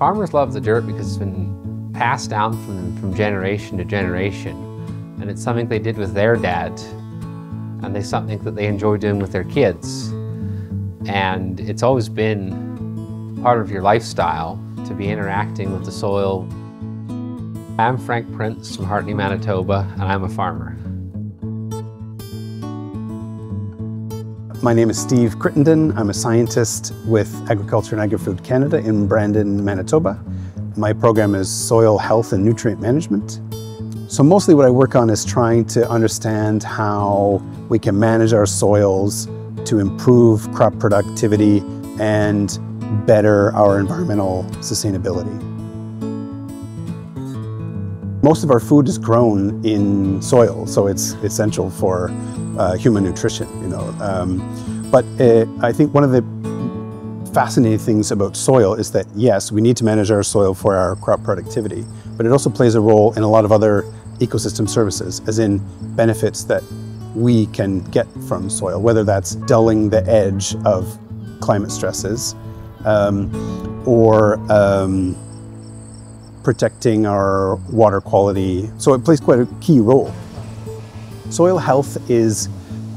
Farmers love the dirt because it's been passed down from them from generation to generation. And it's something they did with their dad. And it's something that they enjoy doing with their kids. And it's always been part of your lifestyle to be interacting with the soil. I'm Frank Prince from Hartney, Manitoba, and I'm a farmer. My name is Steve Crittenden. I'm a scientist with Agriculture and Agri-Food Canada in Brandon, Manitoba. My program is Soil Health and Nutrient Management. So mostly what I work on is trying to understand how we can manage our soils to improve crop productivity and better our environmental sustainability. Most of our food is grown in soil, so it's essential for uh, human nutrition, you know. Um, but uh, I think one of the fascinating things about soil is that yes, we need to manage our soil for our crop productivity, but it also plays a role in a lot of other ecosystem services, as in benefits that we can get from soil, whether that's dulling the edge of climate stresses um, or um, protecting our water quality. So it plays quite a key role. Soil health is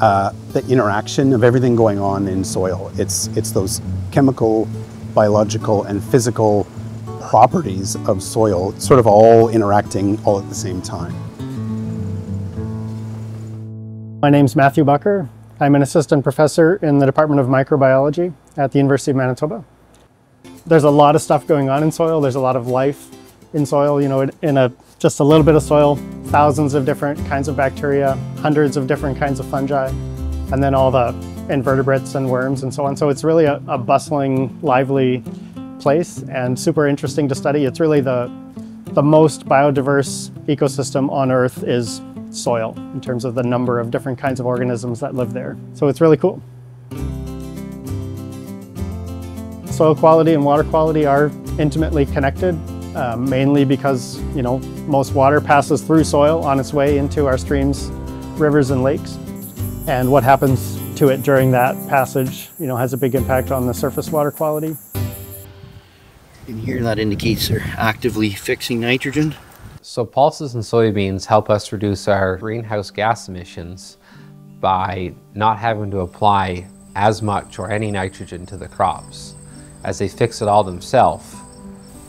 uh, the interaction of everything going on in soil. It's, it's those chemical, biological, and physical properties of soil sort of all interacting all at the same time. My name is Matthew Bakker. I'm an assistant professor in the Department of Microbiology at the University of Manitoba. There's a lot of stuff going on in soil. There's a lot of life in soil, you know, in a just a little bit of soil, thousands of different kinds of bacteria, hundreds of different kinds of fungi, and then all the invertebrates and worms and so on. So it's really a, a bustling, lively place and super interesting to study. It's really the, the most biodiverse ecosystem on Earth is soil in terms of the number of different kinds of organisms that live there. So it's really cool. Soil quality and water quality are intimately connected uh, mainly because, you know, most water passes through soil on its way into our streams, rivers and lakes. And what happens to it during that passage, you know, has a big impact on the surface water quality. In here, that indicates they're actively fixing nitrogen. So pulses in soybeans help us reduce our greenhouse gas emissions by not having to apply as much or any nitrogen to the crops as they fix it all themselves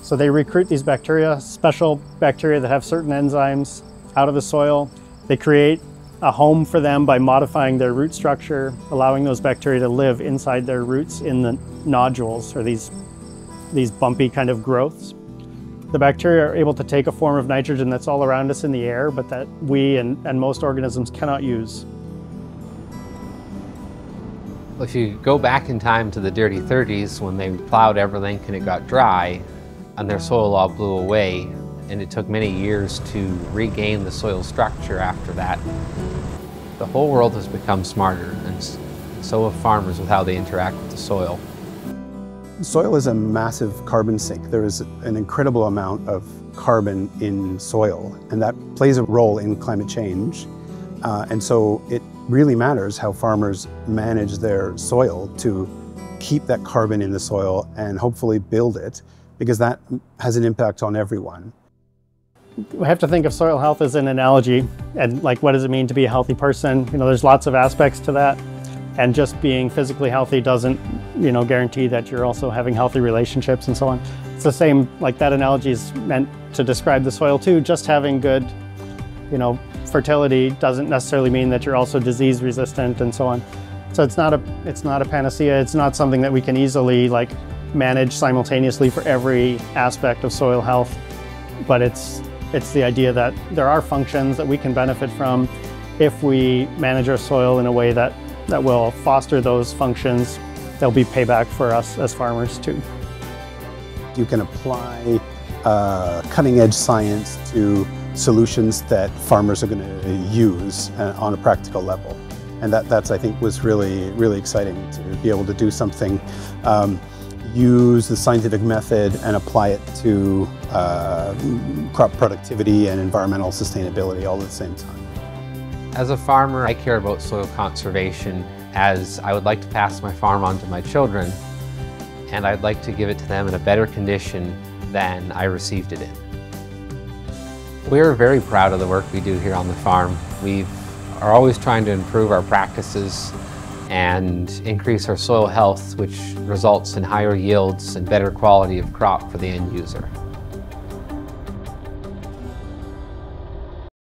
so they recruit these bacteria, special bacteria that have certain enzymes out of the soil. They create a home for them by modifying their root structure, allowing those bacteria to live inside their roots in the nodules or these, these bumpy kind of growths. The bacteria are able to take a form of nitrogen that's all around us in the air, but that we and, and most organisms cannot use. If you go back in time to the dirty 30s when they plowed everything and it got dry, and their soil all blew away and it took many years to regain the soil structure after that. The whole world has become smarter and so have farmers with how they interact with the soil. Soil is a massive carbon sink. There is an incredible amount of carbon in soil and that plays a role in climate change. Uh, and so it really matters how farmers manage their soil to keep that carbon in the soil and hopefully build it because that has an impact on everyone. We have to think of soil health as an analogy and like what does it mean to be a healthy person? You know, there's lots of aspects to that and just being physically healthy doesn't, you know, guarantee that you're also having healthy relationships and so on. It's the same, like that analogy is meant to describe the soil too. Just having good, you know, fertility doesn't necessarily mean that you're also disease resistant and so on. So it's not a, it's not a panacea. It's not something that we can easily like manage simultaneously for every aspect of soil health, but it's, it's the idea that there are functions that we can benefit from if we manage our soil in a way that, that will foster those functions. There'll be payback for us as farmers too. You can apply uh, cutting edge science to solutions that farmers are going to use uh, on a practical level. And that, that's, I think, was really, really exciting to be able to do something um, use the scientific method and apply it to uh, crop productivity and environmental sustainability all at the same time. As a farmer, I care about soil conservation as I would like to pass my farm on to my children and I'd like to give it to them in a better condition than I received it in. We're very proud of the work we do here on the farm. We are always trying to improve our practices and increase our soil health, which results in higher yields and better quality of crop for the end user.